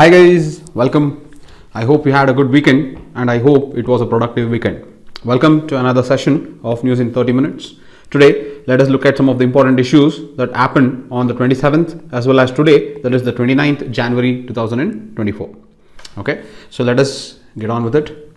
Hi guys, welcome. I hope you had a good weekend and I hope it was a productive weekend. Welcome to another session of News in 30 Minutes. Today, let us look at some of the important issues that happened on the 27th as well as today, that is the 29th January 2024. Okay, so let us get on with it.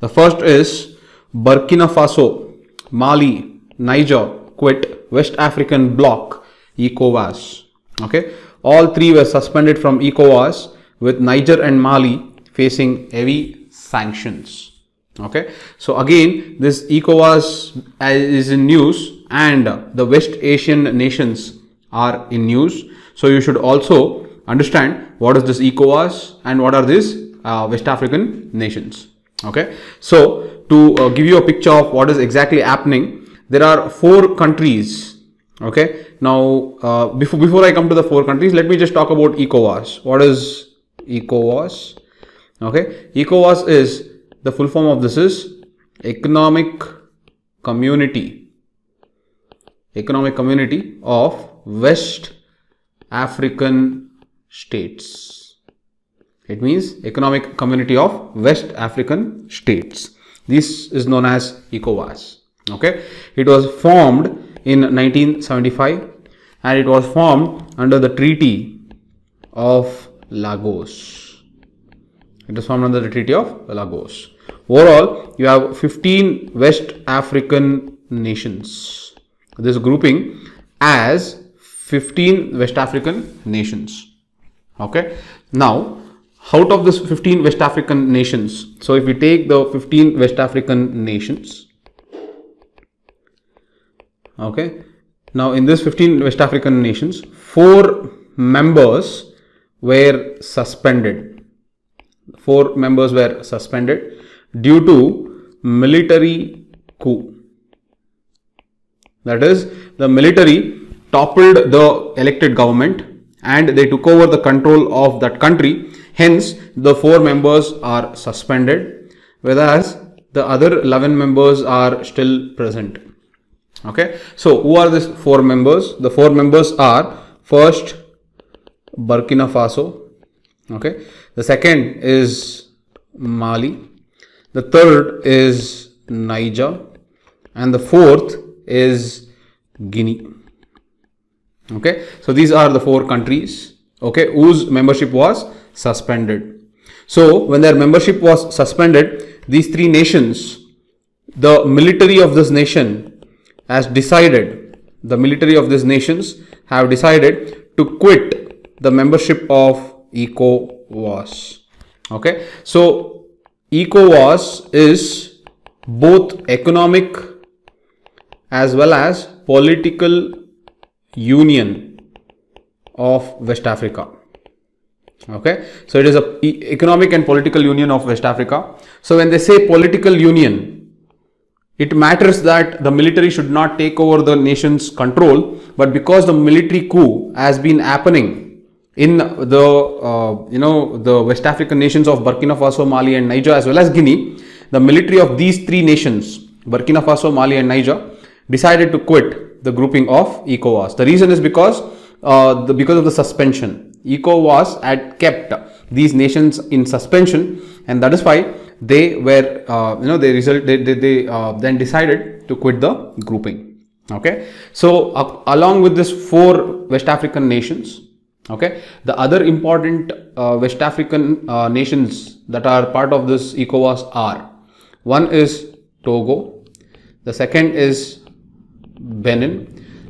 The first is Burkina Faso, Mali, Niger quit West African bloc ECOWAS. Okay, all three were suspended from ECOWAS with Niger and Mali facing heavy sanctions. Okay, so again, this ECOWAS is in news and the West Asian nations are in news. So you should also understand what is this ECOWAS and what are these uh, West African nations. Okay, so to uh, give you a picture of what is exactly happening, there are four countries. Okay, now uh, before before I come to the four countries, let me just talk about ECOWAS. What is ECOWAS? Okay, ECOWAS is the full form of this is Economic Community. Economic Community of West African States. It means Economic Community of West African States. This is known as ECOWAS. Okay, it was formed in 1975 and it was formed under the Treaty of Lagos. It is formed under the Treaty of Lagos. Overall, you have 15 West African nations. This grouping as 15 West African nations. Okay. Now, out of this 15 West African nations, so if we take the 15 West African nations, okay, now in this 15 West African nations, four members were suspended. Four members were suspended due to military coup. That is, the military toppled the elected government and they took over the control of that country. Hence, the four members are suspended, whereas the other 11 members are still present. Okay, so who are these four members? The four members are first Burkina Faso. Okay, the second is Mali, the third is Niger, and the fourth is Guinea. Okay, so these are the four countries. Okay, whose membership was suspended. So when their membership was suspended, these three nations, the military of this nation has decided, the military of these nations have decided to quit the membership of ECOWAS. Okay, so ECOWAS is both economic as well as political union of West Africa. Okay, so it is a e economic and political union of West Africa. So when they say political union, it matters that the military should not take over the nation's control, but because the military coup has been happening in the uh, you know the West African nations of Burkina Faso, Mali, and Niger, as well as Guinea, the military of these three nations, Burkina Faso, Mali, and Niger, decided to quit the grouping of ECOWAS. The reason is because uh, the, because of the suspension. ECOWAS had kept these nations in suspension, and that is why they were uh, you know they result they, they, they uh, then decided to quit the grouping. Okay, so along with this four West African nations, okay? The other important uh, west african uh, nations that are part of this ecowas are one is togo the second is benin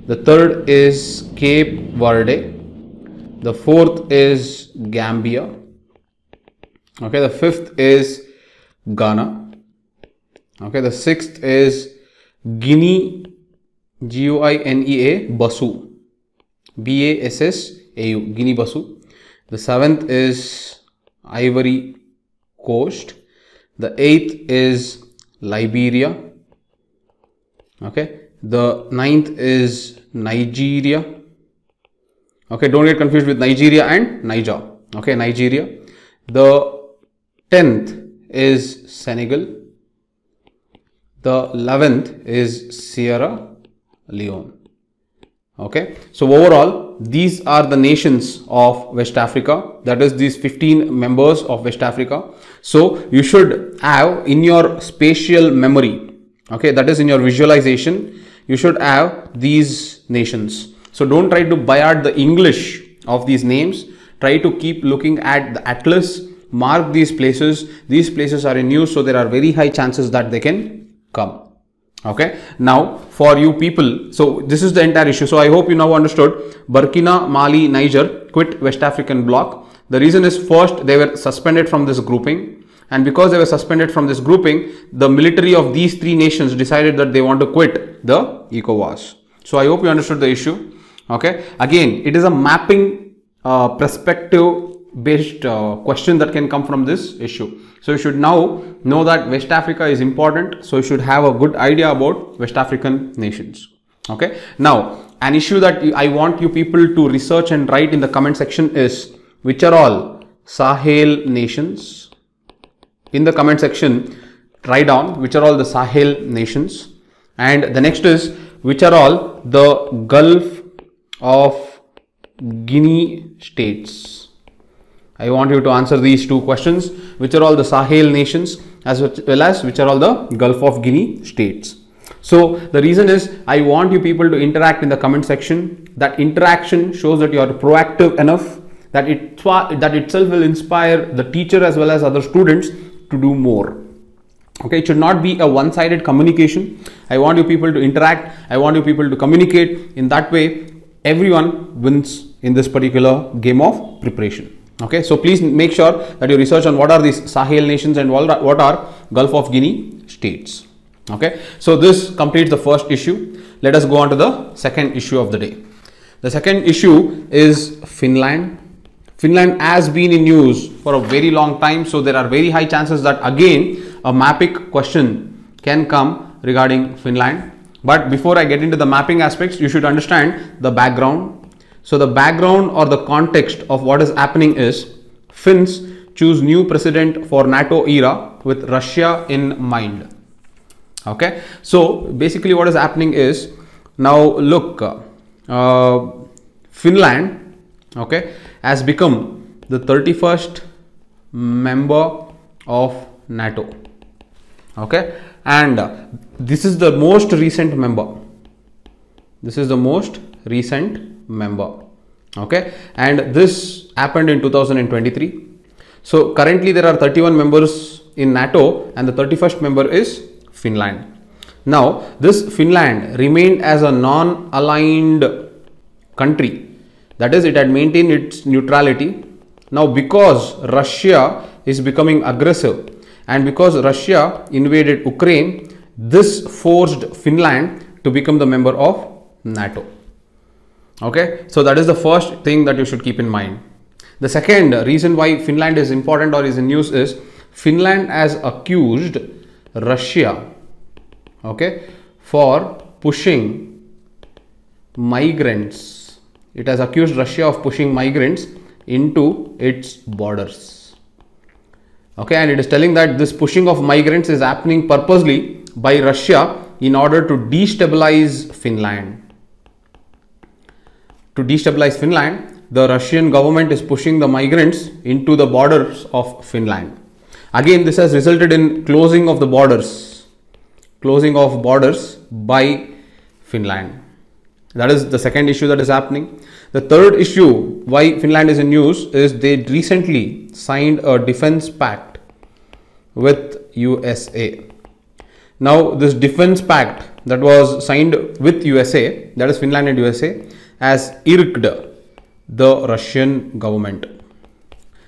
the third is cape verde the fourth is gambia okay? The fifth is ghana okay? The sixth is guinea g u i n e a basu b a s s AU, Guinea Bissau. The seventh is Ivory Coast. The eighth is Liberia. Okay. The ninth is Nigeria. Okay. Don't get confused with Nigeria and Niger. Okay. Nigeria. The tenth is Senegal. The eleventh is Sierra Leone. Okay, so overall, these are the nations of West Africa. That is, these 15 members of West Africa. So you should have in your spatial memory, okay, that is in your visualization, you should have these nations. So don't try to buy out the English of these names. Try to keep looking at the atlas, mark these places. These places are in use, so there are very high chances that they can come okay? Now for you people so this is the entire issue. So i hope you now understood. Burkina mali niger quit west african bloc. The reason is first they were suspended from this grouping. And because they were suspended from this grouping the military of these three nations decided that they want to quit the ecowas. So i hope you understood the issue. Okay? Again it is a mapping uh, perspective based uh, question that can come from this issue. So you should now know that West Africa is important. So you should have a good idea about West African nations. Okay. Now an issue that I want you people to research and write in the comment section is which are all Sahel nations. In the comment section, write down which are all the Sahel nations. And the next is which are all the Gulf of Guinea states. I want you to answer these two questions, which are all the Sahel nations as well as which are all the Gulf of Guinea states. So the reason is I want you people to interact in the comment section. That interaction shows that you are proactive enough that it that itself will inspire the teacher as well as other students to do more. Okay, it should not be a one-sided communication. I want you people to interact. I want you people to communicate. In that way, everyone wins in this particular game of preparation okay so please make sure that you research on what are these sahel nations and what are gulf of guinea states. Okay so this completes the first issue. Let us go on to the second issue of the day. The second issue is finland. Finland has been in use for a very long time so there are very high chances that again a mapping question can come regarding finland. But before i get into the mapping aspects you should understand the background so the background or the context of what is happening is Finns choose new president for NATO era with Russia in mind. Okay. So basically what is happening is now look, uh, Finland, okay, has become the 31st member of NATO. Okay. And uh, this is the most recent member. This is the most recent member. Okay? And this happened in 2023 so currently there are 31 members in nato and the 31st member is finland. Now this finland remained as a non-aligned country. That is it had maintained its neutrality. Now because russia is becoming aggressive and because russia invaded ukraine this forced finland to become the member of nato okay? So that is the first thing that you should keep in mind. The second reason why finland is important or is in news is finland has accused russia okay for pushing migrants. It has accused russia of pushing migrants into its borders. Okay? And it is telling that this pushing of migrants is happening purposely by russia in order to destabilize finland to destabilize Finland, the Russian government is pushing the migrants into the borders of Finland. Again, this has resulted in closing of the borders, closing of borders by Finland. That is the second issue that is happening. The third issue why Finland is in news is they recently signed a defense pact with USA. Now, this defense pact that was signed with USA, that is Finland and USA, has irked the Russian government.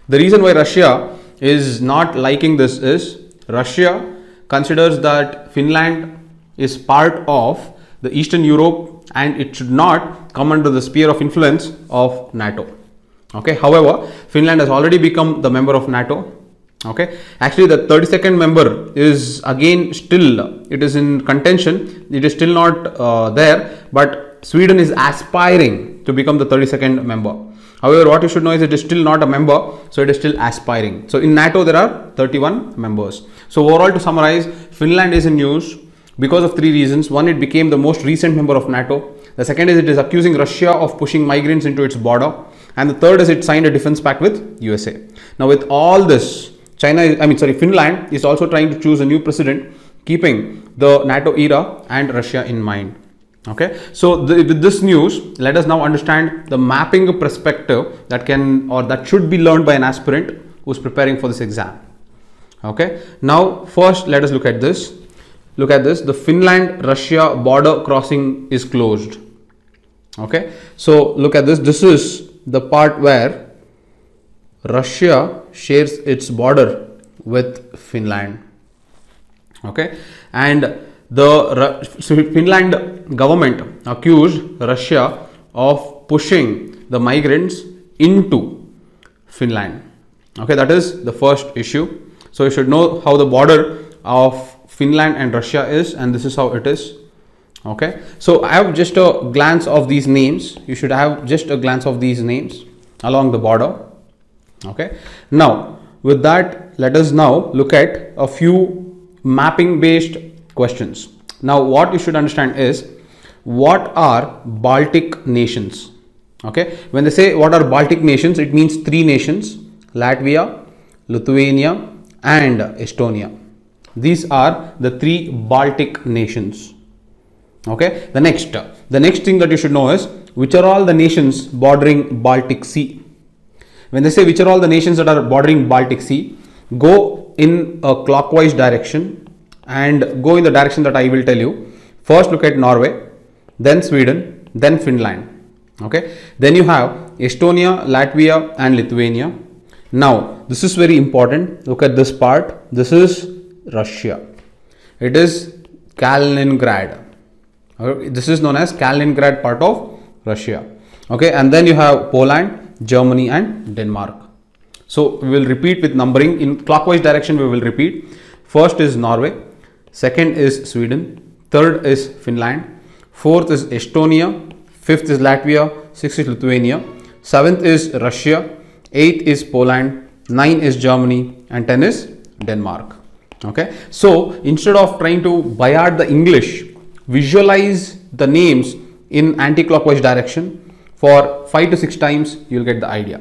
The reason why Russia is not liking this is Russia considers that Finland is part of the Eastern Europe and it should not come under the sphere of influence of NATO. Okay, however, Finland has already become the member of NATO. Okay, actually, the 32nd member is again still it is in contention, it is still not uh, there, but Sweden is aspiring to become the 32nd member. However, what you should know is it is still not a member, so it is still aspiring. So in NATO, there are 31 members. So overall, to summarize, Finland is in news because of three reasons. One, it became the most recent member of NATO. The second is it is accusing Russia of pushing migrants into its border. And the third is it signed a defense pact with USA. Now with all this, China, I mean, sorry, Finland is also trying to choose a new president, keeping the NATO era and Russia in mind. Okay, so the, with this news, let us now understand the mapping perspective that can or that should be learned by an aspirant who's preparing for this exam. Okay, now first let us look at this. Look at this. The Finland Russia border crossing is closed. Okay, so look at this. This is the part where Russia shares its border with Finland. Okay, and the Finland government accused Russia of pushing the migrants into Finland. Okay, that is the first issue. So you should know how the border of Finland and Russia is, and this is how it is. Okay, so I have just a glance of these names. You should have just a glance of these names along the border. Okay, now with that, let us now look at a few mapping based questions. Now, what you should understand is what are Baltic nations? Okay, when they say what are Baltic nations, it means three nations Latvia, Lithuania, and Estonia. These are the three Baltic nations. Okay, the next, the next thing that you should know is which are all the nations bordering Baltic Sea. When they say which are all the nations that are bordering Baltic Sea, go in a clockwise direction and go in the direction that I will tell you. First look at Norway, then Sweden, then Finland. Okay, then you have Estonia, Latvia, and Lithuania. Now, this is very important. Look at this part. This is Russia. It is Kaliningrad. This is known as Kaliningrad part of Russia. Okay, and then you have Poland, Germany, and Denmark. So we will repeat with numbering in clockwise direction. We will repeat. First is Norway, second is Sweden, third is Finland, fourth is Estonia, fifth is Latvia, sixth is Lithuania, seventh is Russia, eighth is Poland, nine is Germany, and ten is Denmark. Okay, so instead of trying to by the English, visualize the names in anti-clockwise direction for five to six times you'll get the idea.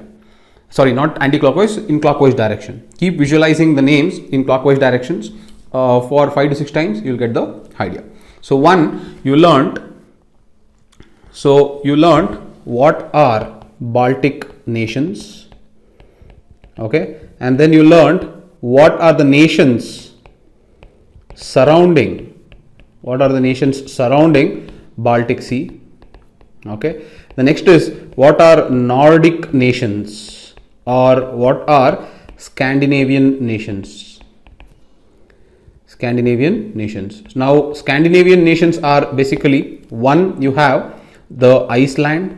Sorry not anti-clockwise in clockwise direction. Keep visualizing the names in clockwise directions uh, for 5 to 6 times you will get the idea. So one you learned so you learned what are Baltic nations okay? And then you learned what are the nations surrounding what are the nations surrounding Baltic Sea okay? The next is what are Nordic nations or what are Scandinavian nations Scandinavian nations. Now, Scandinavian nations are basically one, you have the Iceland,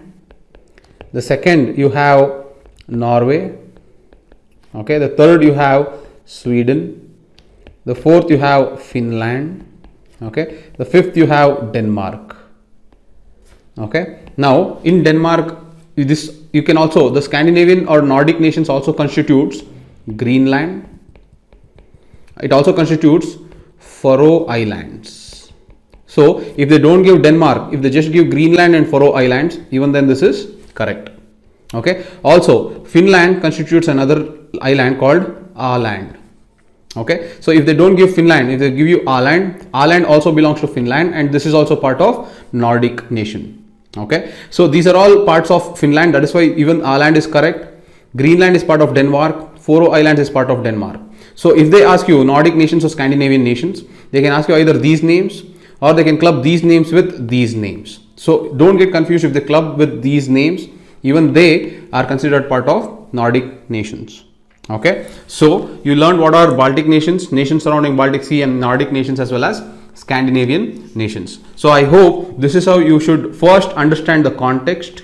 the second, you have Norway, okay, the third, you have Sweden, the fourth, you have Finland, okay, the fifth, you have Denmark. Okay, now in Denmark, this you can also the Scandinavian or Nordic nations also constitutes Greenland. It also constitutes Faroe Islands. So if they don't give Denmark, if they just give Greenland and Faroe Islands, even then this is correct. Okay. Also, Finland constitutes another island called Åland. Okay. So if they don't give Finland, if they give you Åland, Åland also belongs to Finland and this is also part of Nordic nation. Okay. So these are all parts of Finland. That is why even Åland is correct. Greenland is part of Denmark. Faroe Islands is part of Denmark. So if they ask you Nordic nations or Scandinavian nations, they can ask you either these names or they can club these names with these names. So don't get confused if they club with these names, even they are considered part of Nordic nations. Okay, so you learned what are Baltic nations, nations surrounding Baltic Sea and Nordic nations as well as Scandinavian nations. So I hope this is how you should first understand the context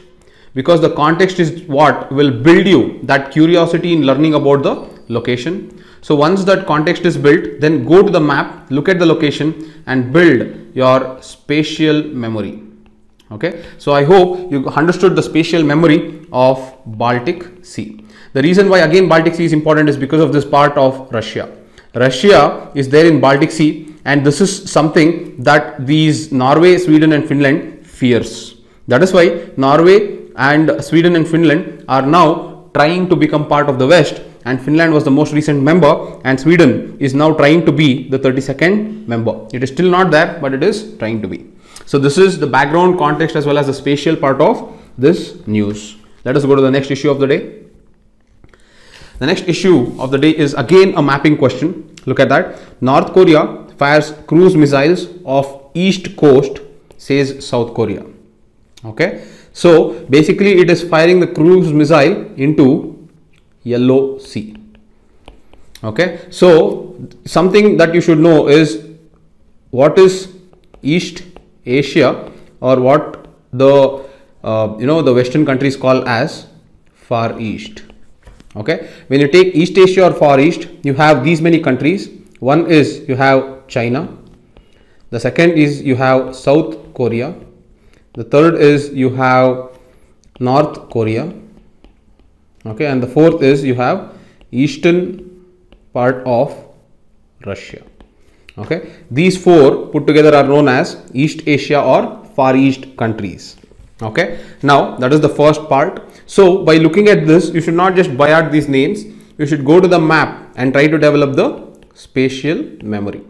because the context is what will build you that curiosity in learning about the location so once that context is built, then go to the map, look at the location and build your spatial memory. Okay. So I hope you understood the spatial memory of Baltic Sea. The reason why again Baltic Sea is important is because of this part of Russia. Russia is there in Baltic Sea and this is something that these Norway, Sweden and Finland fears. That is why Norway and Sweden and Finland are now trying to become part of the West and Finland was the most recent member and Sweden is now trying to be the 32nd member. It is still not there but it is trying to be. So this is the background context as well as the spatial part of this news. Let us go to the next issue of the day. The next issue of the day is again a mapping question. Look at that. North Korea fires cruise missiles off east coast, says South Korea. Okay. So basically it is firing the cruise missile into Yellow Sea. Okay. So something that you should know is what is East Asia or what the uh, you know the Western countries call as Far East. Okay? When you take east asia or far east you have these many countries. One is you have china. The second is you have south korea the third is you have north korea okay and the fourth is you have eastern part of russia okay these four put together are known as east asia or far east countries okay now that is the first part so by looking at this, you should not just buy out these names. You should go to the map and try to develop the spatial memory.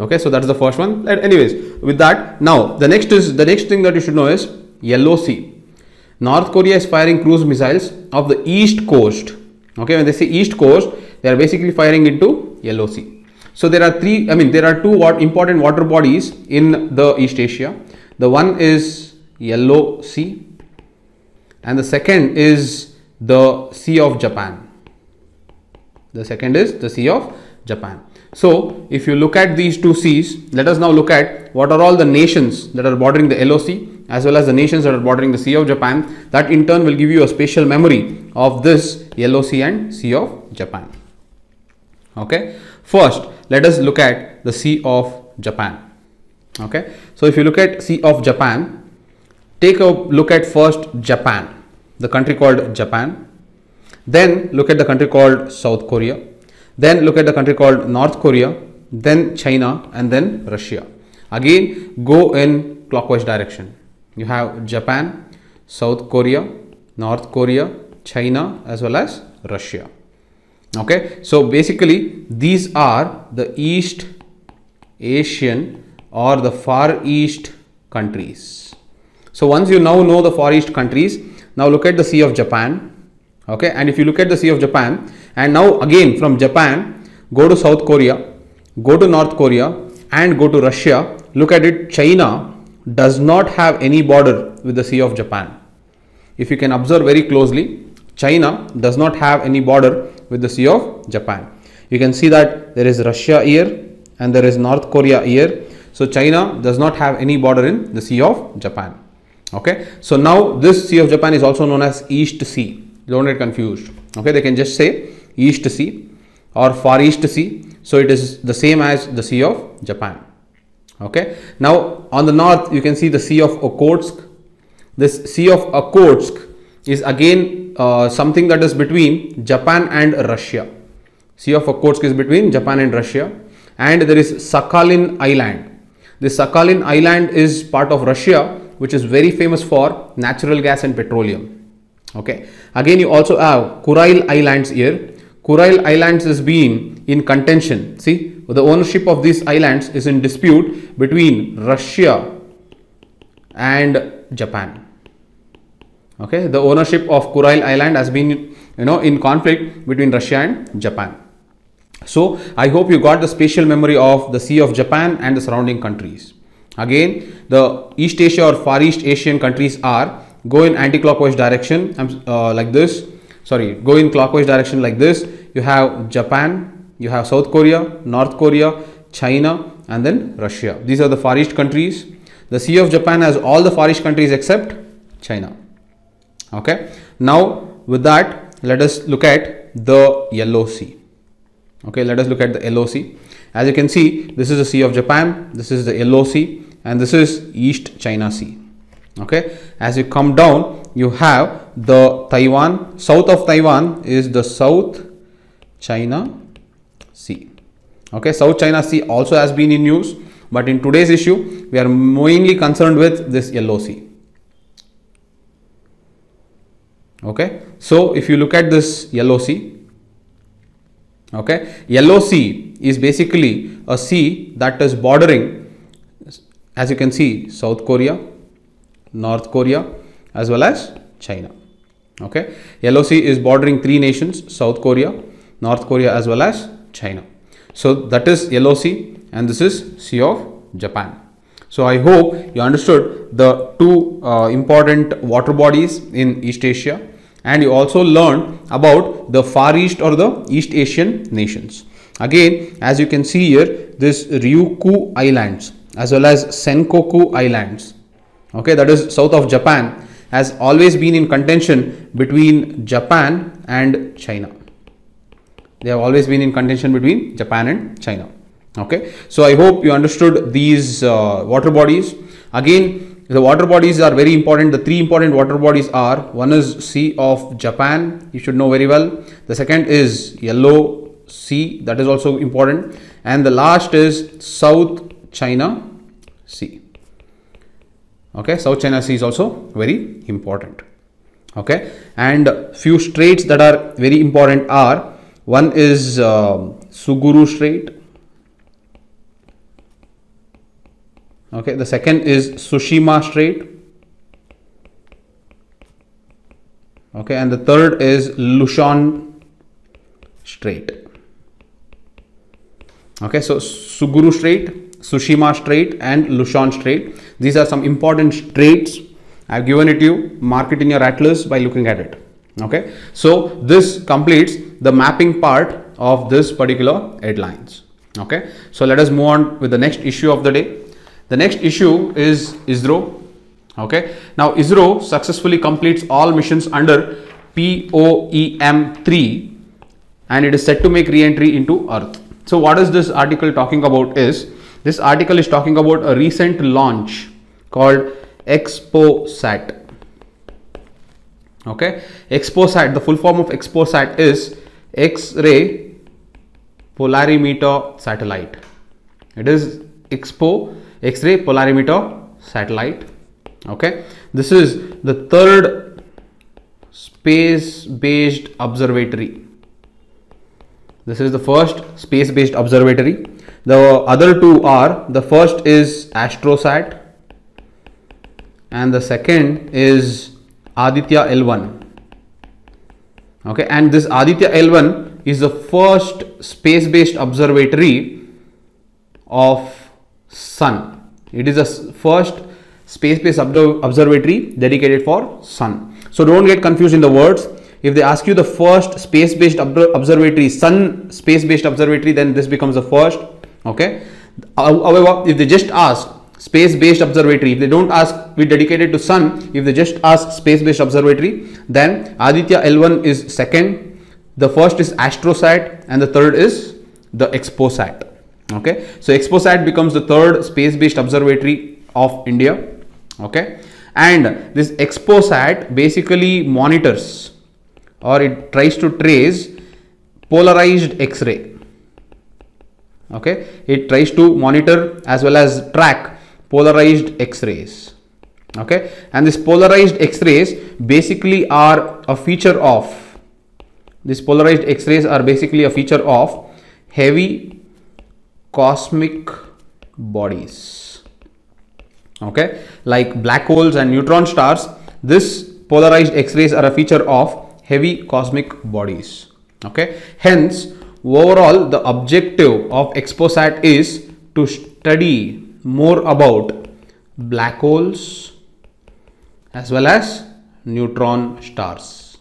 Okay, so that's the first one. Anyways, with that, now the next is the next thing that you should know is Yellow Sea. North Korea is firing cruise missiles of the east coast. Okay, when they say east coast, they are basically firing into Yellow Sea. So there are three, I mean, there are two what important water bodies in the East Asia. The one is Yellow Sea and the second is the Sea of Japan. The second is the Sea of Japan. So, if you look at these two seas, let us now look at what are all the nations that are bordering the Yellow Sea as well as the nations that are bordering the Sea of Japan. That in turn will give you a spatial memory of this Yellow Sea and Sea of Japan. Okay. First, let us look at the Sea of Japan. Okay. So, if you look at Sea of Japan, take a look at first Japan, the country called Japan. Then look at the country called South Korea. Then look at the country called North Korea. Then China and then Russia. Again, go in clockwise direction. You have Japan, South Korea, North Korea, China as well as Russia. Okay, so basically these are the East Asian or the Far East countries. So once you now know the Far East countries, now look at the Sea of Japan. Okay, and if you look at the Sea of Japan, and now again from Japan, go to South Korea, go to North Korea, and go to Russia. Look at it, China does not have any border with the Sea of Japan. If you can observe very closely, China does not have any border with the Sea of Japan. You can see that there is Russia here and there is North Korea here. So China does not have any border in the Sea of Japan okay so now this sea of japan is also known as east sea don't get confused okay they can just say east sea or far east sea so it is the same as the sea of japan okay now on the north you can see the sea of okhotsk this sea of okhotsk is again uh, something that is between japan and russia sea of okhotsk is between japan and russia and there is sakhalin island this sakhalin island is part of russia which is very famous for natural gas and petroleum. Okay. Again, you also have Kuril Islands here. Kuril Islands has been in contention. See, the ownership of these islands is in dispute between Russia and Japan. Okay, the ownership of Kuril Island has been, you know, in conflict between Russia and Japan. So, I hope you got the spatial memory of the Sea of Japan and the surrounding countries. Again, the East Asia or Far East Asian countries are go in anti-clockwise direction uh, like this. Sorry, go in clockwise direction like this. You have Japan, you have South Korea, North Korea, China, and then Russia. These are the Far East countries. The Sea of Japan has all the Far East countries except China. Okay. Now, with that, let us look at the Yellow Sea. Okay, let us look at the Yellow Sea. As you can see, this is the Sea of Japan, this is the Yellow Sea, and this is East China Sea. Okay, as you come down, you have the Taiwan, south of Taiwan is the South China Sea. Okay, South China Sea also has been in news, but in today's issue, we are mainly concerned with this Yellow Sea. Okay, so if you look at this Yellow Sea, okay, Yellow Sea is basically a sea that is bordering, as you can see, South Korea, North Korea, as well as China. Okay, yellow sea is bordering three nations: South Korea, North Korea, as well as China. So that is yellow sea, and this is Sea of Japan. So I hope you understood the two uh, important water bodies in East Asia and you also learned about the Far East or the East Asian nations. Again, as you can see here, this Ryukyu Islands as well as Senkaku Islands, okay, that is south of Japan, has always been in contention between Japan and China. They have always been in contention between Japan and China. Okay? So i hope you understood these uh, water bodies. Again the water bodies are very important. The three important water bodies are one is sea of japan you should know very well. The second is yellow sea that is also important. And the last is south china sea okay south china sea is also very important. Okay and few straits that are very important are one is uh, Tsugaru strait. Okay the second is Tsushima Strait. Okay and the third is Luzon Strait. Okay so Tsugaru Strait Tsushima Strait and Luzon Strait these are some important traits. I've given it to you mark it in your atlas by looking at it okay so this completes the mapping part of this particular headlines okay so let us move on with the next issue of the day the next issue is ISRO. Okay. Now ISRO successfully completes all missions under POEM 3 and it is set to make re-entry into Earth. So what is this article talking about is this article is talking about a recent launch called XPOSat. Okay, XPOSat, the full form of XPOSat is X-ray polarimeter satellite. It is XPO X-ray polarimeter satellite. Okay, this is the third space-based observatory. This is the first space-based observatory. The other two are the first is AstroSat and the second is Aditya L1. Okay, and this Aditya L1 is the first space-based observatory of sun. It is the first space-based observatory dedicated for sun. So don't get confused in the words. If they ask you the first space-based observatory, sun space-based observatory, then this becomes the first. Okay. However, if they just ask space-based observatory, if they don't ask we dedicated to sun, if they just ask space-based observatory, then Aditya L1 is second, the first is AstroSat and the third is the XPOSat okay? So XPOSat becomes the third space based observatory of India. Okay? And this XPOSat basically monitors or it tries to trace polarized X-ray. Okay? It tries to monitor as well as track polarized X-rays. Okay? And this polarized X-rays basically are a feature of these polarized X-rays are basically a feature of heavy cosmic bodies. Okay? Like black holes and neutron stars this polarized x-rays are a feature of heavy cosmic bodies. Okay? Hence overall the objective of XPOSat is to study more about black holes as well as neutron stars.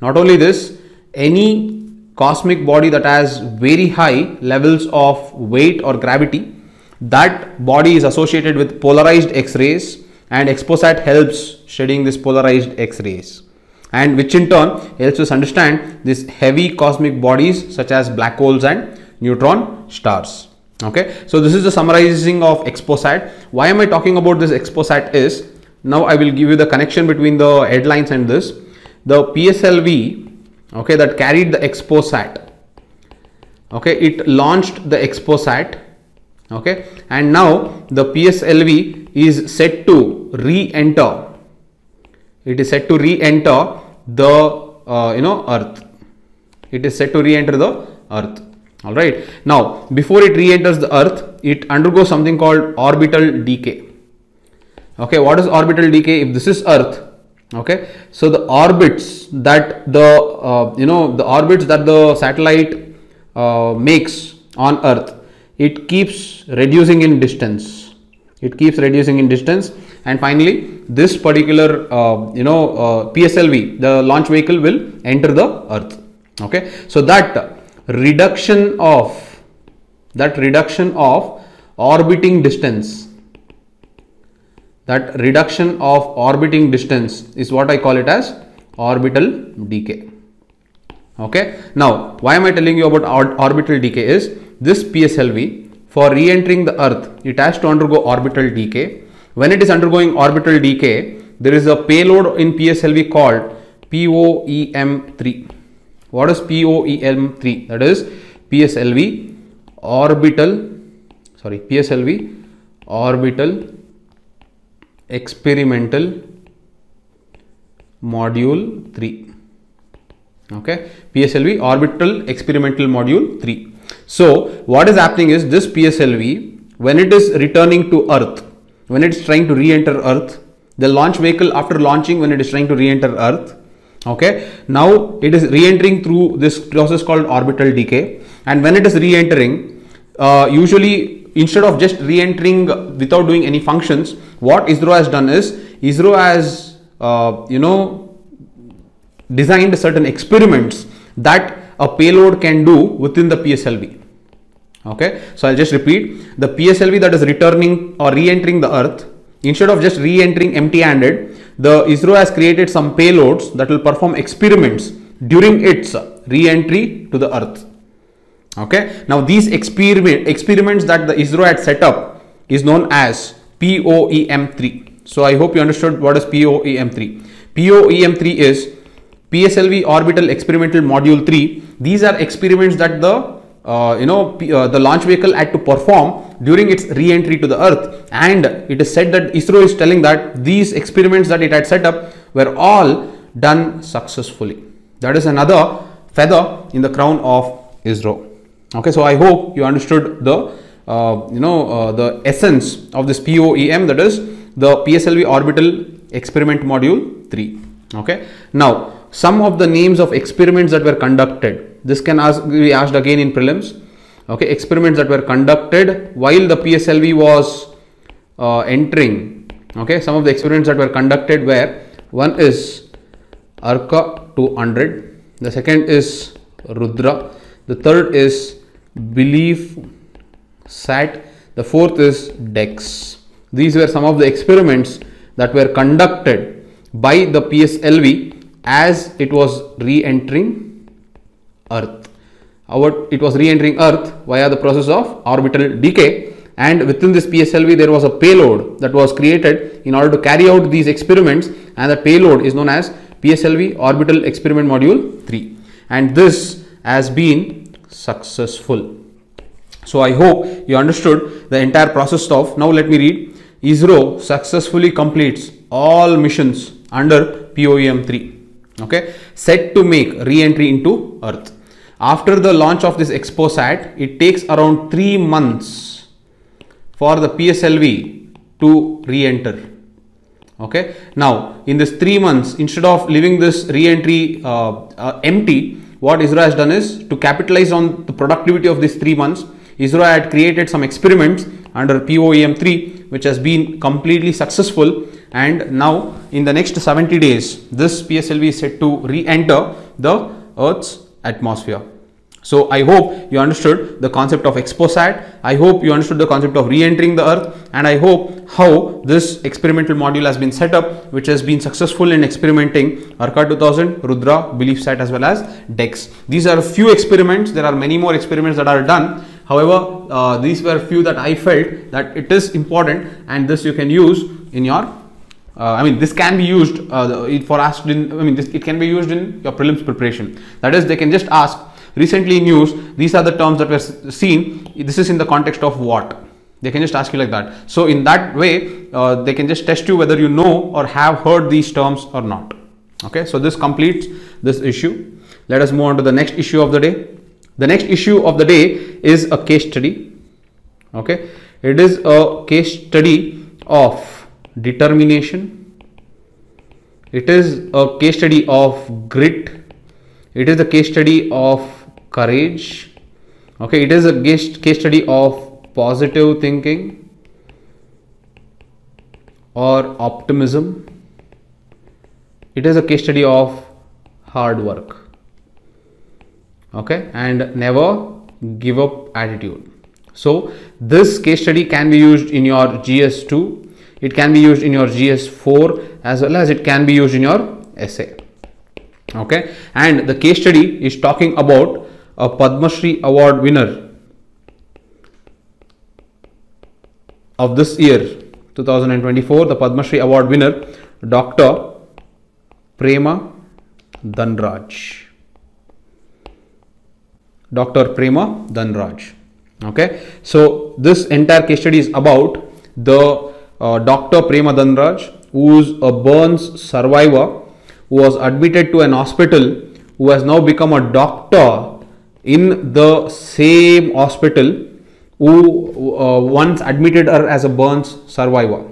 Not only this any cosmic body that has very high levels of weight or gravity that body is associated with polarized x-rays and XPOSat helps shedding this polarized x-rays. And which in turn helps us understand these heavy cosmic bodies such as black holes and neutron stars okay? So this is the summarizing of XPOSat why am i talking about this XPOSat is now i will give you the connection between the headlines and this. The pslv okay that carried the XPOSat okay it launched the XPOSat okay and now the PSLV is set to re-enter. It is set to re-enter the uh, you know earth. It is set to re-enter the earth all right. Now before it re-enters the earth it undergoes something called orbital decay. Okay what is orbital decay? If this is earth okay so the orbits that the uh, you know the orbits that the satellite uh, makes on earth it keeps reducing in distance. It keeps reducing in distance. And finally this particular uh, you know uh, pslv the launch vehicle will enter the earth. Okay so that reduction of that reduction of orbiting distance. That reduction of orbiting distance is what I call it as orbital decay. Okay? Now why am I telling you about or orbital decay is this PSLV for re-entering the earth it has to undergo orbital decay. When it is undergoing orbital decay there is a payload in PSLV called POEM3 what is POEM3? That is PSLV orbital, sorry, PSLV orbital experimental module 3. Okay, PSLV orbital experimental module 3. So, what is happening is this PSLV, when it is returning to Earth, when it is trying to re enter Earth, the launch vehicle after launching, when it is trying to re enter Earth, okay? Now it is re-entering through this process called orbital decay. And when it is re-entering uh, usually instead of just re-entering without doing any functions what ISRO has done is ISRO has uh, you know designed certain experiments that a payload can do within the PSLV okay? So I'll just repeat. The PSLV that is returning or re-entering the earth instead of just re-entering empty handed the ISRO has created some payloads that will perform experiments during its re-entry to the earth. Okay? Now these experiment experiments that the ISRO had set up is known as POEM3 so I hope you understood what is POEM3 POEM3 is PSLV orbital experimental module 3 these are experiments that the uh, you know uh, the launch vehicle had to perform during its re-entry to the earth. And it is said that ISRO is telling that these experiments that it had set up were all done successfully. That is another feather in the crown of ISRO. Okay so I hope you understood the uh, you know uh, the essence of this POEM that is the PSLV orbital experiment module 3 okay now some of the names of experiments that were conducted this can ask, be asked again in prelims. Okay, experiments that were conducted while the PSLV was uh, entering. Okay, some of the experiments that were conducted were one is Arka 200, the second is Rudra, the third is Belief Sat, the fourth is DEX. These were some of the experiments that were conducted by the PSLV as it was re-entering Earth. Our, it was re-entering Earth via the process of orbital decay. And within this PSLV there was a payload that was created in order to carry out these experiments. And the payload is known as PSLV orbital experiment module 3 and this has been successful. So I hope you understood the entire process of now let me read ISRO successfully completes all missions under POEM 3 okay? Set to make re-entry into earth after the launch of this XPOSat, it takes around three months for the PSLV to re-enter. Okay. Now, in this three months, instead of leaving this re-entry uh, uh, empty, what ISRO has done is to capitalize on the productivity of these three months. ISRO had created some experiments under POEM 3, which has been completely successful. And now, in the next 70 days, this PSLV is set to re-enter the Earth's atmosphere. So I hope you understood the concept of XPOSat. I hope you understood the concept of re-entering the earth and I hope how this experimental module has been set up which has been successful in experimenting Arka 2000, Rudra, BeliefSat as well as DEX. These are a few experiments. There are many more experiments that are done. However, uh, these were few that I felt that it is important and this you can use in your uh, I mean, this can be used uh, for asked in, I mean, this, it can be used in your prelims preparation. That is, they can just ask recently news, these are the terms that were seen. This is in the context of what? They can just ask you like that. So in that way, uh, they can just test you whether you know or have heard these terms or not. Okay, so this completes this issue. Let us move on to the next issue of the day. The next issue of the day is a case study. Okay, it is a case study of determination. It is a case study of grit. It is a case study of courage. Okay, it is a case, study of positive thinking or optimism. It is a case study of hard work. Okay, and never give up attitude. So, this case study can be used in your GS2 it can be used in your GS4 as well as it can be used in your essay. Okay, and the case study is talking about a Padma Shri award winner of this year 2024 the Padma Shri award winner Dr. Prema Dhanraj. Dr. Prema Dhanraj. Okay, so this entire case study is about the uh, Dr. Prema Dhanraj, who is a burns survivor, who was admitted to an hospital, who has now become a doctor in the same hospital who uh, once admitted her as a burns survivor.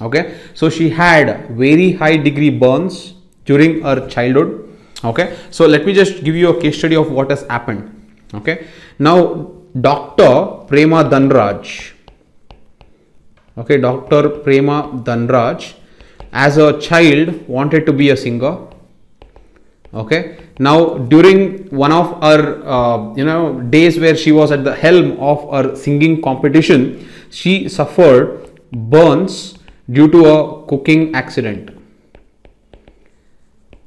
Okay, so she had very high degree burns during her childhood. Okay, so let me just give you a case study of what has happened. Okay, now Dr. Prema Dhanraj okay dr prema dhanraj as a child wanted to be a singer. Okay now during one of her uh, you know days where she was at the helm of her singing competition she suffered burns due to a cooking accident.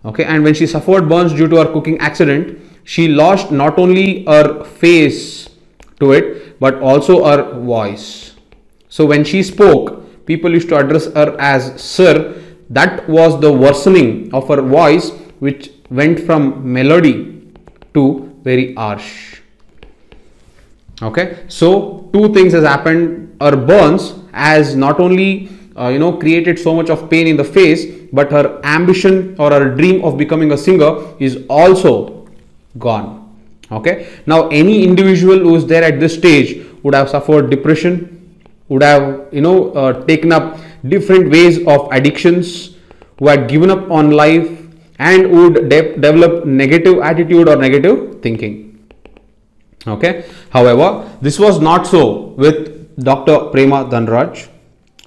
Okay and when she suffered burns due to her cooking accident she lost not only her face to it but also her voice so when she spoke, people used to address her as Sir. That was the worsening of her voice, which went from melody to very harsh. Okay, so two things has happened. Her burns has not only uh, you know created so much of pain in the face, but her ambition or her dream of becoming a singer is also gone. Okay, now any individual who is there at this stage would have suffered depression, would have you know uh, taken up different ways of addictions who had given up on life and would de develop negative attitude or negative thinking. Okay? However this was not so with dr prema dhanraj.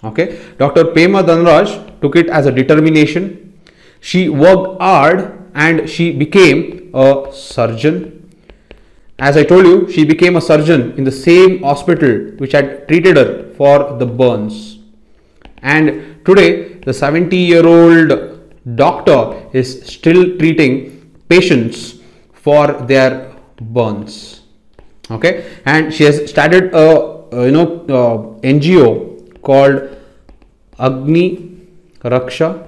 Okay? Dr prema dhanraj took it as a determination. She worked hard and she became a surgeon. As I told you, she became a surgeon in the same hospital which had treated her for the burns. And today, the 70 year old doctor is still treating patients for their burns. Okay, and she has started a, you know uh, NGO called Agni Raksha,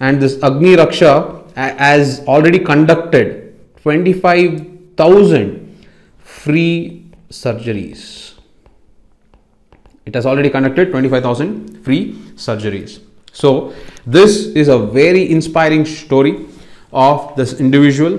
and this Agni Raksha has already conducted 25 thousand free surgeries. It has already conducted 25,000 free surgeries. So, this is a very inspiring story of this individual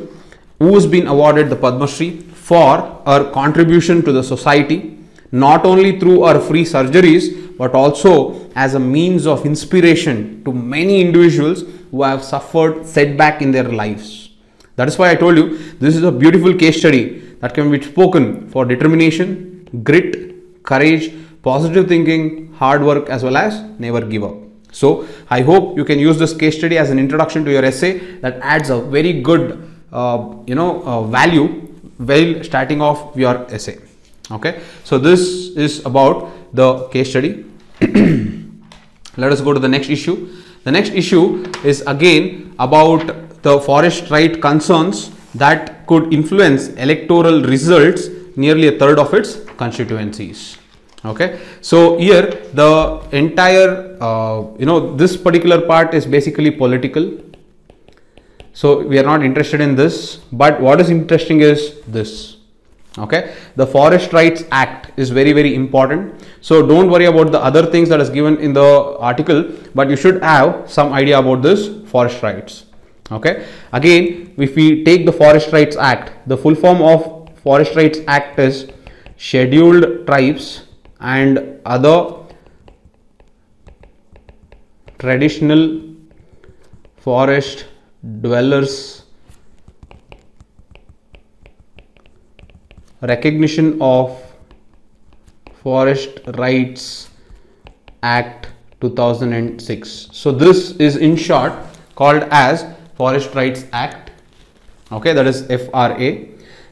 who has been awarded the Padma Shri for her contribution to the society not only through her free surgeries but also as a means of inspiration to many individuals who have suffered setback in their lives. That is why I told you this is a beautiful case study that can be spoken for determination, grit, courage, positive thinking, hard work as well as never give up. So I hope you can use this case study as an introduction to your essay that adds a very good uh, you know uh, value while starting off your essay. Okay, so this is about the case study. Let us go to the next issue. The next issue is again about the forest right concerns that could influence electoral results nearly a third of its constituencies okay? So here the entire uh, you know this particular part is basically political. So we are not interested in this but what is interesting is this. Okay? The forest rights act is very very important. So don't worry about the other things that is given in the article but you should have some idea about this forest rights. Okay? Again if we take the forest rights act the full form of forest rights act is scheduled tribes and other traditional forest dwellers recognition of forest rights act 2006 so this is in short called as forest rights act. Okay that is fra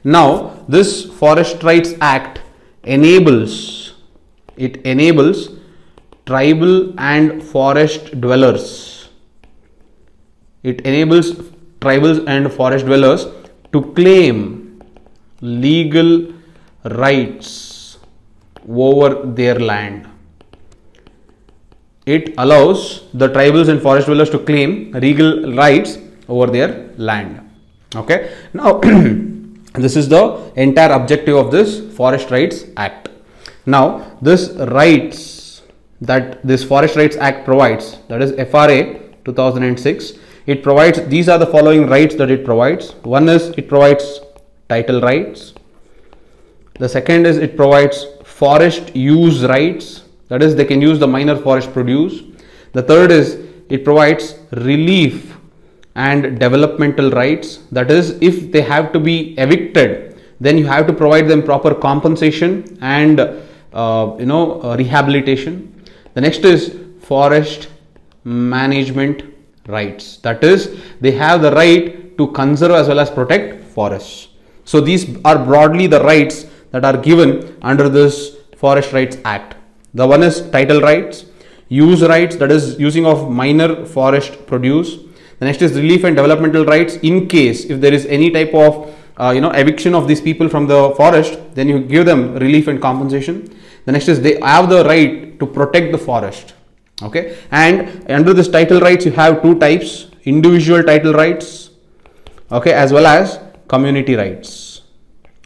now this forest rights act enables it enables tribal and forest dwellers it enables tribals and forest dwellers to claim legal rights over their land. It allows the tribals and forest dwellers to claim legal rights over their land. Okay. Now, this is the entire objective of this Forest Rights Act. Now, this rights that this Forest Rights Act provides, that is FRA 2006, it provides these are the following rights that it provides. One is it provides title rights. The second is it provides forest use rights, that is, they can use the minor forest produce. The third is it provides relief and developmental rights, that is, if they have to be evicted, then you have to provide them proper compensation and you know uh, rehabilitation. The next is forest management rights, that is, they have the right to conserve as well as protect forests. So these are broadly the rights that are given under this Forest Rights Act. The one is title rights, use rights that is using of minor forest produce. The next is relief and developmental rights in case if there is any type of uh, you know eviction of these people from the forest then you give them relief and compensation. The next is they have the right to protect the forest okay? And under this title rights you have two types individual title rights okay as well as community rights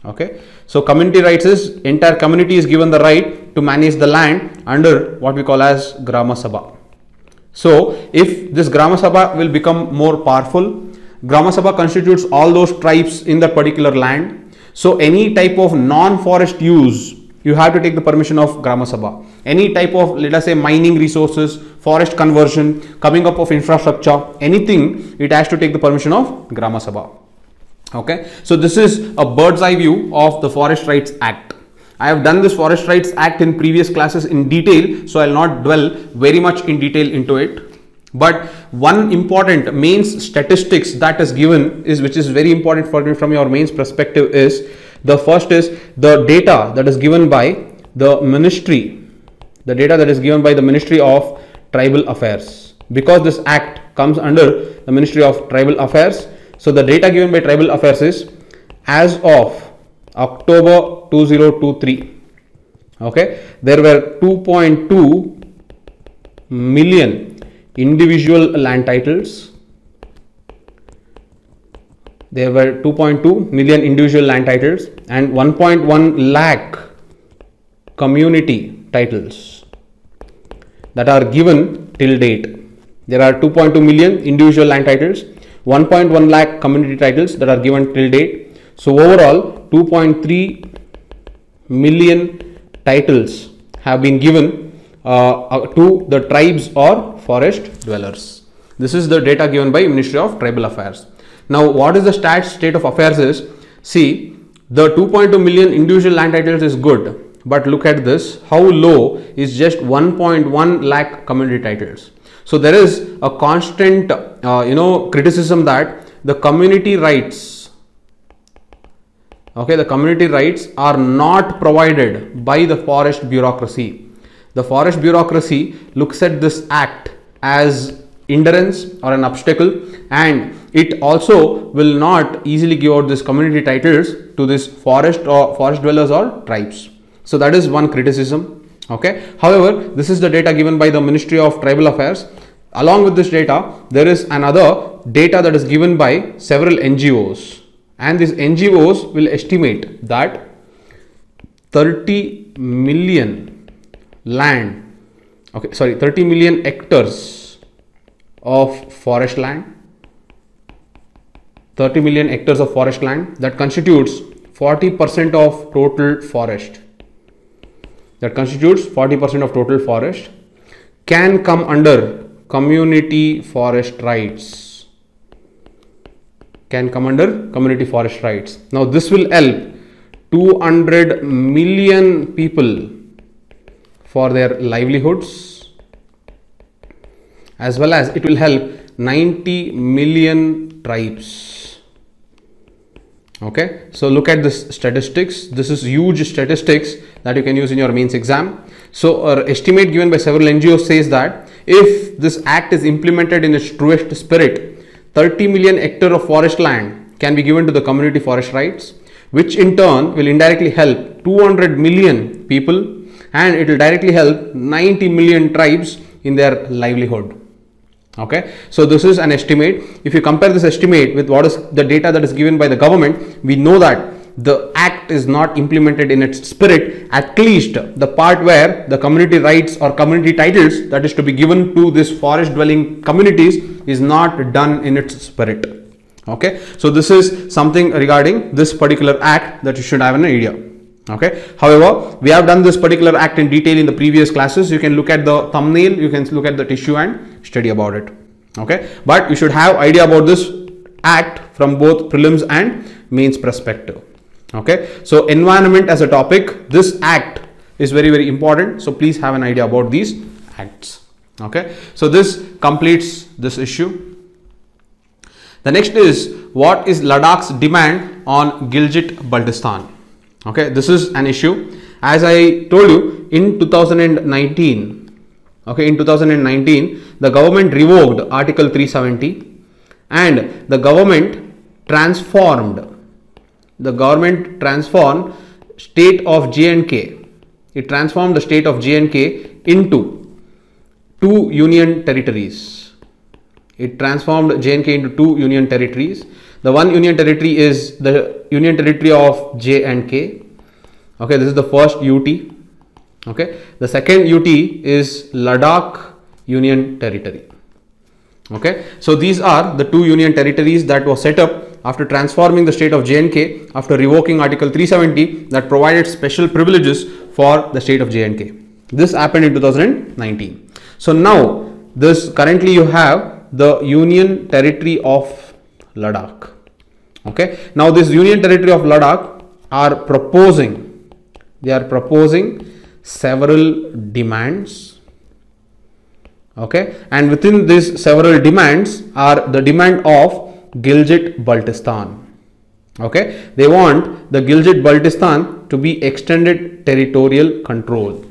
okay? So community rights is entire community is given the right to manage the land under what we call as grama sabha. So if this grama sabha will become more powerful grama sabha constitutes all those tribes in that particular land. So any type of non-forest use you have to take the permission of grama sabha. Any type of let us say mining resources forest conversion coming up of infrastructure anything it has to take the permission of grama sabha. Okay? So this is a bird's eye view of the forest rights act. I have done this forest rights act in previous classes in detail so i'll not dwell very much in detail into it. But one important mains statistics that is given is which is very important for me from your mains perspective is the first is the data that is given by the ministry the data that is given by the ministry of tribal affairs because this act comes under the ministry of tribal affairs so the data given by tribal affairs is as of October 2023. Okay, there were 2.2 million individual land titles. There were 2.2 million individual land titles and 1.1 lakh community titles that are given till date. There are 2.2 million individual land titles 1.1 lakh community titles that are given till date. So overall 2.3 million titles have been given uh, uh, to the tribes or forest dwellers. This is the data given by Ministry of Tribal Affairs. Now what is the stat state of affairs is, see the 2.2 million individual land titles is good but look at this how low is just 1.1 lakh community titles so there is a constant, uh, you know, criticism that the community rights, okay, the community rights are not provided by the forest bureaucracy. The forest bureaucracy looks at this act as hindrance or an obstacle and it also will not easily give out this community titles to this forest or forest dwellers or tribes. So that is one criticism okay however this is the data given by the ministry of tribal affairs along with this data there is another data that is given by several ngos and these ngos will estimate that 30 million land okay sorry 30 million hectares of forest land. 30 million hectares of forest land that constitutes 40% of total forest. That constitutes 40% of total forest can come under community forest rights. Can come under community forest rights. Now this will help 200 million people for their livelihoods as well as it will help 90 million tribes. Okay? So look at this statistics. This is huge statistics that you can use in your mains exam. So our estimate given by several ngos says that if this act is implemented in its truest spirit 30 million hectare of forest land can be given to the community forest rights which in turn will indirectly help 200 million people and it will directly help 90 million tribes in their livelihood okay? So this is an estimate. If you compare this estimate with what is the data that is given by the government we know that the act is not implemented in its spirit. At least the part where the community rights or community titles that is to be given to this forest dwelling communities is not done in its spirit. Okay? So this is something regarding this particular act that you should have an idea okay? However we have done this particular act in detail in the previous classes. You can look at the thumbnail you can look at the tissue and study about it. Okay? But you should have idea about this act from both prelims and mains perspective. Okay? So environment as a topic this act is very very important. So please have an idea about these acts. Okay? So this completes this issue. The next is what is ladakh's demand on gilgit baltistan okay this is an issue. As i told you in 2019 okay in 2019 the government revoked article 370 and the government transformed the government transformed state of J&K it transformed the state of J&K into two union territories. It transformed J&K into two union territories the one union territory is the union territory of J and K. Okay, this is the first UT. Okay, the second UT is Ladakh Union Territory. Okay, so these are the two union territories that were set up after transforming the state of J&K after revoking Article 370 that provided special privileges for the state of J&K. This happened in 2019. So now this currently you have the union territory of Ladakh. Okay. Now this Union Territory of Ladakh are proposing, they are proposing several demands. Okay. And within these several demands are the demand of Gilgit Baltistan. Okay. They want the Gilgit Baltistan to be extended territorial control.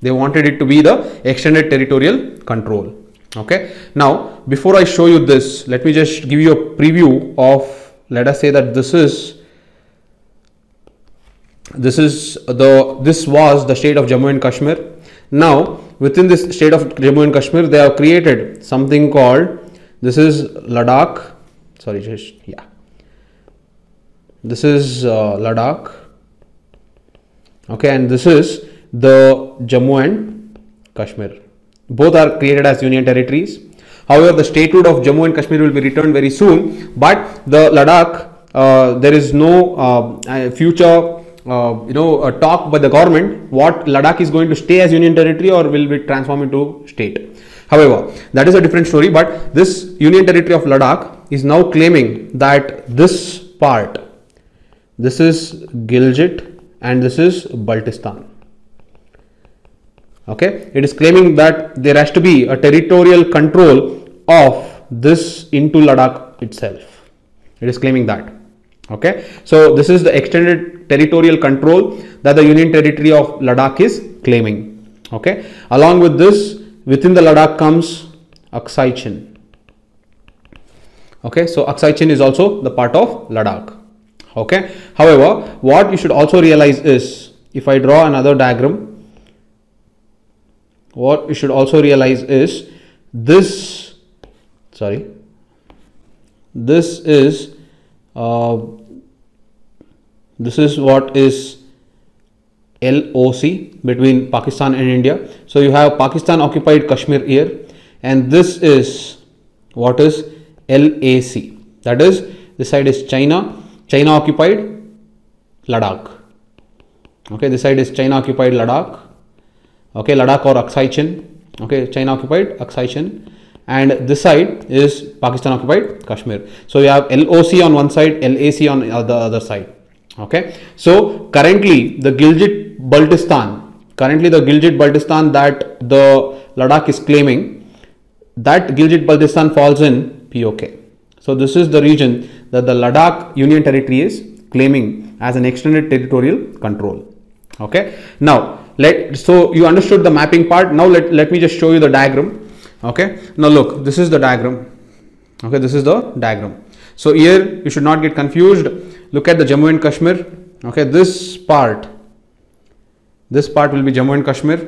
They wanted it to be the extended territorial control okay? Now before i show you this let me just give you a preview of let us say that this is this is the this was the state of jammu and kashmir. Now within this state of jammu and kashmir they have created something called this is ladakh. Sorry just yeah. This is uh, ladakh. Okay? And this is the jammu and kashmir both are created as union territories. However, the statehood of Jammu and Kashmir will be returned very soon, but the Ladakh, uh, there is no uh, future uh, you know, talk by the government what Ladakh is going to stay as union territory or will be transformed into state. However, that is a different story. But this union territory of Ladakh is now claiming that this part, this is Gilgit and this is Baltistan okay? It is claiming that there has to be a territorial control of this into ladakh itself. It is claiming that. Okay? So this is the extended territorial control that the union territory of ladakh is claiming. Okay? Along with this within the ladakh comes aksai chin. Okay? So aksai chin is also the part of ladakh. Okay? However what you should also realize is if i draw another diagram what you should also realize is this sorry this is uh, this is what is LOC between Pakistan and India. So you have Pakistan occupied Kashmir here and this is what is LAC that is this side is China, China occupied Ladakh. Okay, this side is China occupied Ladakh. Okay, Ladakh or Aksai Chin. Okay, China occupied Aksai Chin and this side is Pakistan occupied Kashmir. So you have LOC on one side, LAC on the other side. Okay, so currently the Gilgit Baltistan, currently the Gilgit Baltistan that the Ladakh is claiming, that Gilgit Baltistan falls in POK. So this is the region that the Ladakh Union Territory is claiming as an extended territorial control. Okay. Now let so you understood the mapping part. Now let, let me just show you the diagram. Okay. Now look, this is the diagram. Okay, this is the diagram. So here you should not get confused. Look at the Jammu and Kashmir. Okay, this part this part will be Jammu and Kashmir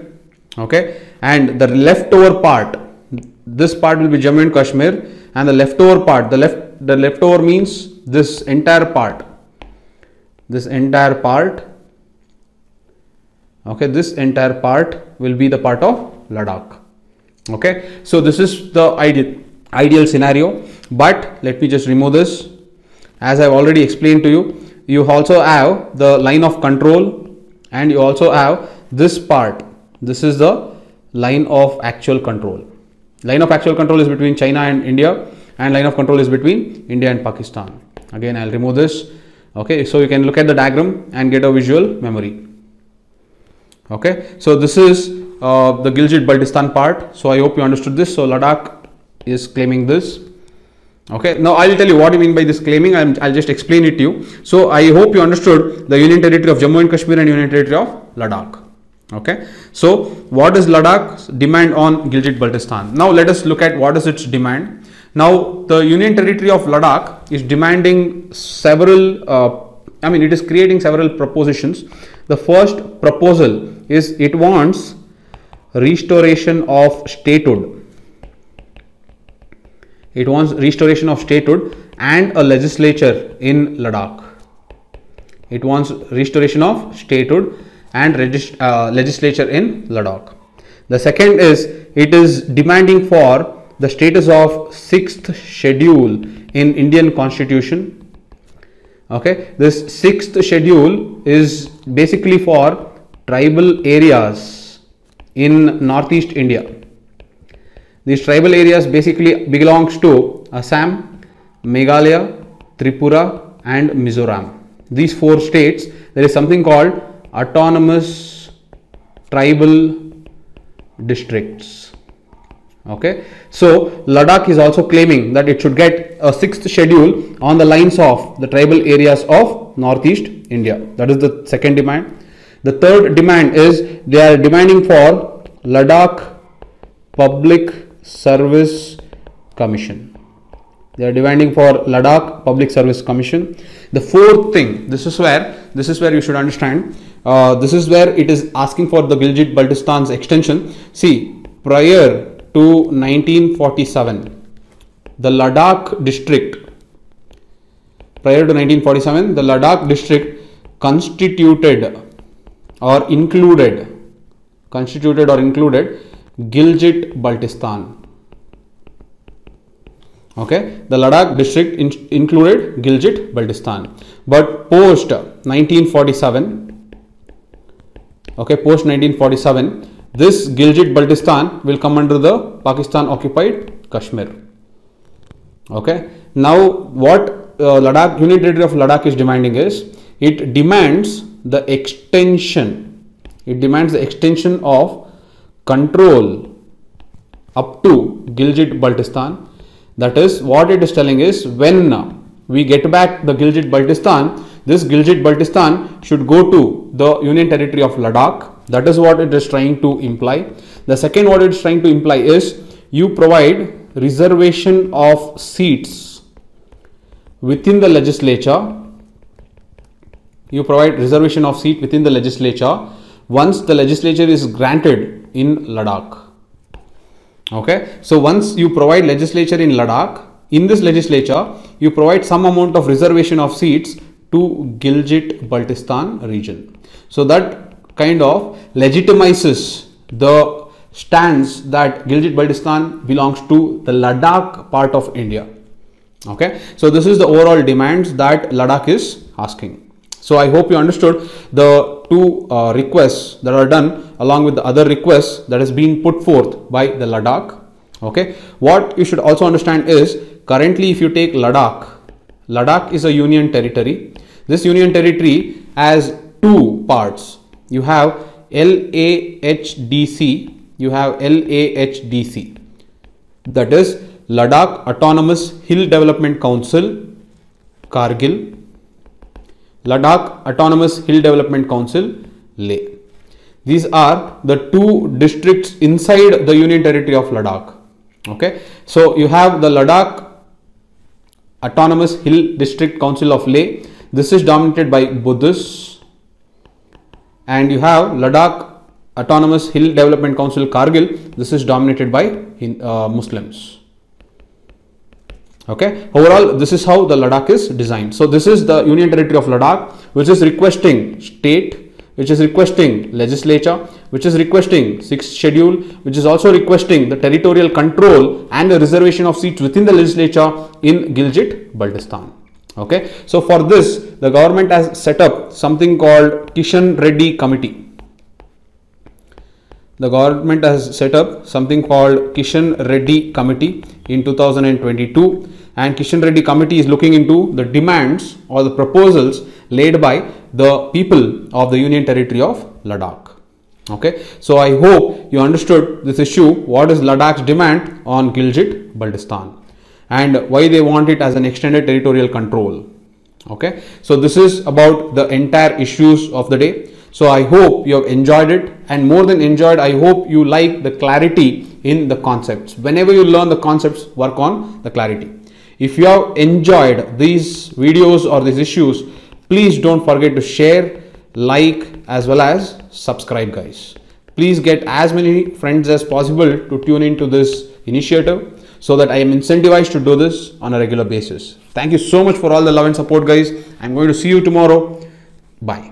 okay and the leftover part this part will be Jammu and Kashmir and the leftover part the left the leftover means this entire part this entire part okay this entire part will be the part of Ladakh. Okay so this is the ideal ideal scenario but let me just remove this. As I've already explained to you you also have the line of control and you also have this part. This is the line of actual control. Line of actual control is between China and India and line of control is between India and Pakistan. Again I'll remove this. Okay so you can look at the diagram and get a visual memory okay? So this is uh, the Gilgit Baltistan part. So I hope you understood this. So Ladakh is claiming this. Okay? Now i'll tell you what I mean by this claiming. I will just explain it to you. So i hope you understood the union territory of jammu and kashmir and union territory of ladakh. Okay? So what is ladakh's demand on gilgit baltistan now let us look at what is its demand. Now the union territory of ladakh is demanding several uh, i mean it is creating several propositions the first proposal is it wants restoration of statehood it wants restoration of statehood and a legislature in Ladakh. It wants restoration of statehood and uh, legislature in Ladakh. The second is it is demanding for the status of sixth schedule in Indian constitution. Okay, this sixth schedule is basically for tribal areas in northeast India these tribal areas basically belongs to Assam, Meghalaya, Tripura and Mizoram. These four states, there is something called autonomous tribal districts. Okay, so Ladakh is also claiming that it should get a sixth schedule on the lines of the tribal areas of northeast India. That is the second demand. The third demand is they are demanding for Ladakh public Service Commission. They are demanding for Ladakh Public Service Commission. The fourth thing, this is where this is where you should understand. Uh, this is where it is asking for the Gilgit Baltistan's extension. See, prior to 1947, the Ladakh district. Prior to 1947, the Ladakh district constituted or included constituted or included Gilgit Baltistan. Okay, the Ladakh district in included Gilgit Baltistan, but post 1947, okay, post 1947, this Gilgit Baltistan will come under the Pakistan occupied Kashmir. Okay, now what uh, Ladakh Union Territory of Ladakh is demanding is it demands the extension, it demands the extension of control up to Gilgit Baltistan. That is what it is telling is when we get back the Gilgit Baltistan, this Gilgit Baltistan should go to the Union Territory of Ladakh. That is what it is trying to imply. The second what it is trying to imply is you provide reservation of seats within the legislature. You provide reservation of seat within the legislature once the legislature is granted in Ladakh. Okay, so once you provide legislature in Ladakh, in this legislature, you provide some amount of reservation of seats to Gilgit Baltistan region. So that kind of legitimizes the stance that Gilgit Baltistan belongs to the Ladakh part of India. Okay, so this is the overall demands that Ladakh is asking. So I hope you understood the two uh, requests that are done along with the other requests that has been put forth by the Ladakh. Okay, what you should also understand is currently if you take Ladakh, Ladakh is a union territory. This union territory has two parts. You have LAHDC, you have LAHDC that is Ladakh Autonomous Hill Development Council, Kargil, Ladakh Autonomous Hill Development Council, Leh. These are the two districts inside the Union Territory of Ladakh. Okay, so you have the Ladakh Autonomous Hill District Council of Leh. This is dominated by Buddhists, and you have Ladakh Autonomous Hill Development Council Kargil. This is dominated by uh, Muslims. Okay? Overall this is how the ladakh is designed. So this is the union territory of ladakh which is requesting state which is requesting legislature which is requesting sixth schedule which is also requesting the territorial control and the reservation of seats within the legislature in gilgit baltistan okay? So for this the government has set up something called kishan reddy committee. The government has set up something called Kishan Reddy Committee in 2022 and Kishan Reddy Committee is looking into the demands or the proposals laid by the people of the Union Territory of Ladakh. Okay, so I hope you understood this issue. What is Ladakh's demand on Gilgit Baltistan and why they want it as an extended territorial control. Okay, so this is about the entire issues of the day. So I hope you have enjoyed it and more than enjoyed, I hope you like the clarity in the concepts. Whenever you learn the concepts, work on the clarity. If you have enjoyed these videos or these issues, please don't forget to share, like as well as subscribe guys. Please get as many friends as possible to tune into this initiative so that I am incentivized to do this on a regular basis. Thank you so much for all the love and support guys. I'm going to see you tomorrow. Bye.